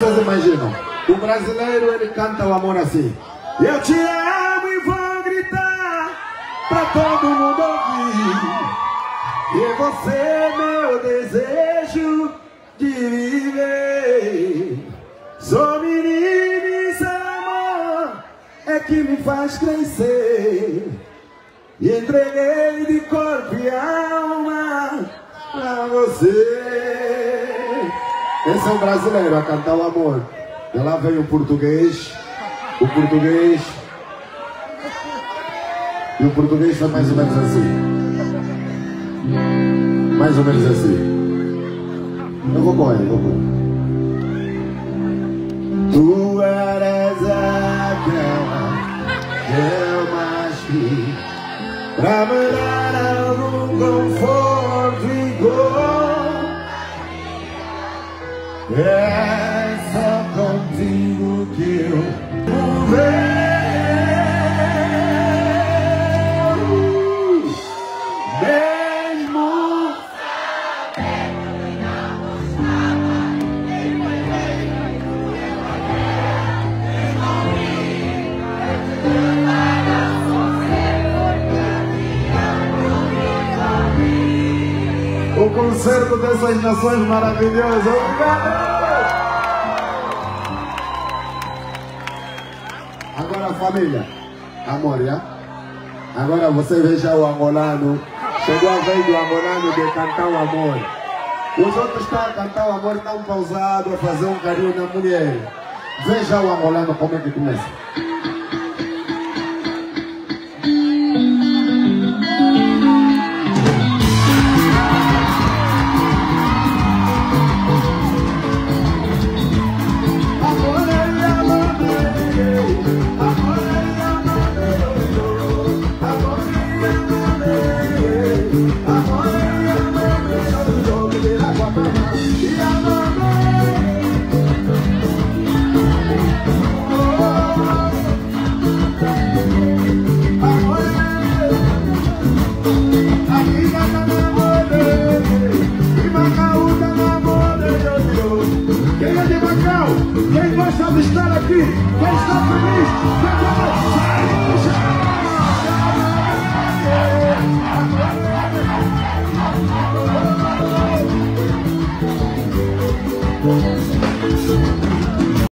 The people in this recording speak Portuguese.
Vocês imaginam? O brasileiro ele canta o amor assim. Eu te amo e vou gritar pra todo mundo ouvir. E você é meu desejo de viver. Sou menino e amor é que me faz crescer. E entreguei de corpo e alma pra você. Esse é o brasileiro a cantar o amor. E lá vem o português. O português. E o português foi mais ou menos assim. Mais ou menos assim. Eu vou com ele, vou com. Tu eres aquela que eu mais vi Pra me dar algum conforto e vigor É o concerto dessas nações maravilhosas. Obrigado! Agora, família, amor, já? Agora você veja o angolano. Chegou a vez do angolano de cantar o amor. Os outros estão a cantar o amor, estão pausados a fazer um carinho na mulher. Veja o angolano como é que começa. precisava estar aqui. Quem está feliz, vai começar.